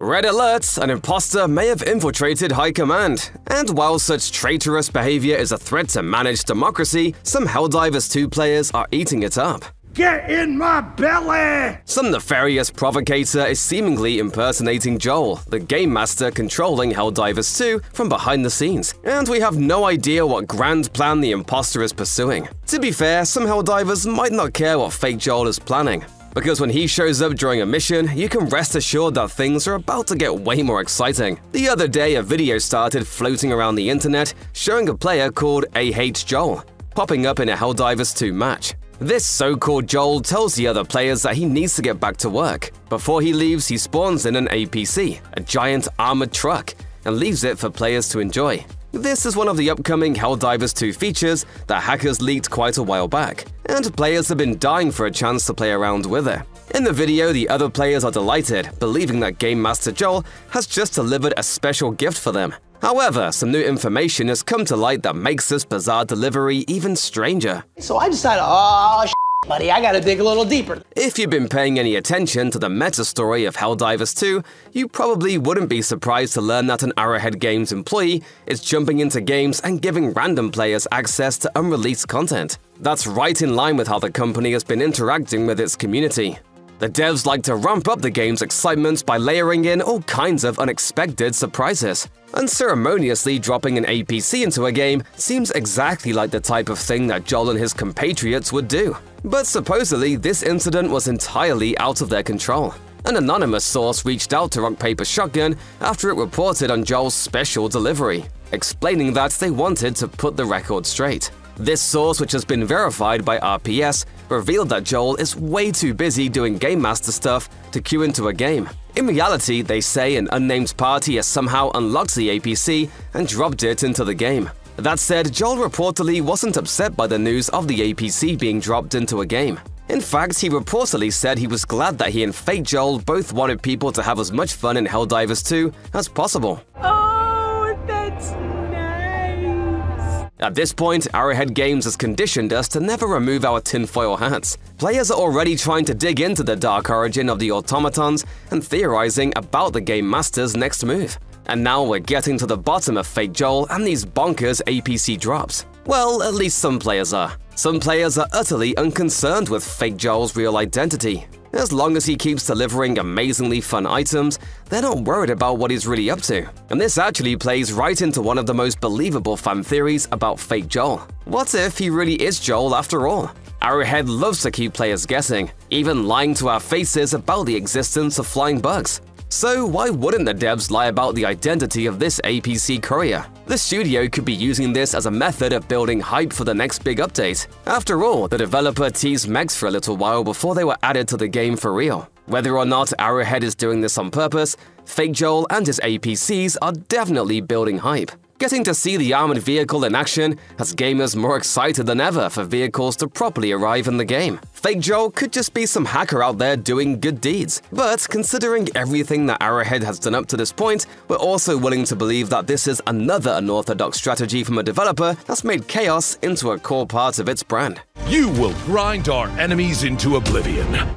Red alert! An imposter may have infiltrated High Command. And while such traitorous behavior is a threat to managed democracy, some Helldivers 2 players are eating it up. Get in my belly! Some nefarious provocator is seemingly impersonating Joel, the game master controlling Helldivers 2 from behind the scenes, and we have no idea what grand plan the imposter is pursuing. To be fair, some Helldivers might not care what fake Joel is planning, because when he shows up during a mission, you can rest assured that things are about to get way more exciting. The other day, a video started floating around the internet showing a player called AH Joel, popping up in a Helldivers 2 match. This so-called Joel tells the other players that he needs to get back to work. Before he leaves, he spawns in an APC, a giant armored truck, and leaves it for players to enjoy. This is one of the upcoming Helldivers 2 features that hackers leaked quite a while back, and players have been dying for a chance to play around with it. In the video, the other players are delighted, believing that Game Master Joel has just delivered a special gift for them. However, some new information has come to light that makes this bizarre delivery even stranger. So I decided, oh, buddy, I gotta dig a little deeper. If you've been paying any attention to the meta story of Helldivers 2, you probably wouldn't be surprised to learn that an Arrowhead Games employee is jumping into games and giving random players access to unreleased content. That's right in line with how the company has been interacting with its community. The devs like to ramp up the game's excitement by layering in all kinds of unexpected surprises. Unceremoniously dropping an APC into a game seems exactly like the type of thing that Joel and his compatriots would do. But supposedly, this incident was entirely out of their control. An anonymous source reached out to Rock Paper Shotgun after it reported on Joel's special delivery, explaining that they wanted to put the record straight. This source, which has been verified by RPS, revealed that Joel is way too busy doing Game Master stuff to queue into a game. In reality, they say an unnamed party has somehow unlocked the APC and dropped it into the game. That said, Joel reportedly wasn't upset by the news of the APC being dropped into a game. In fact, he reportedly said he was glad that he and Fake Joel both wanted people to have as much fun in Helldivers 2 as possible. Oh, At this point, Arrowhead Games has conditioned us to never remove our tinfoil hats. Players are already trying to dig into the dark origin of the automatons and theorizing about the Game Master's next move. And now we're getting to the bottom of Fake Joel and these bonkers APC drops. Well, at least some players are. Some players are utterly unconcerned with Fake Joel's real identity. As long as he keeps delivering amazingly fun items, they're not worried about what he's really up to. And this actually plays right into one of the most believable fan theories about Fake Joel. What if he really is Joel after all? Arrowhead loves to keep players guessing, even lying to our faces about the existence of flying bugs. So why wouldn't the devs lie about the identity of this APC courier? The studio could be using this as a method of building hype for the next big update. After all, the developer teased mechs for a little while before they were added to the game for real. Whether or not Arrowhead is doing this on purpose, Fake Joel and his APCs are definitely building hype. Getting to see the armored vehicle in action has gamers more excited than ever for vehicles to properly arrive in the game. Fake Joel could just be some hacker out there doing good deeds. But considering everything that Arrowhead has done up to this point, we're also willing to believe that this is another unorthodox strategy from a developer that's made chaos into a core part of its brand. You will grind our enemies into oblivion.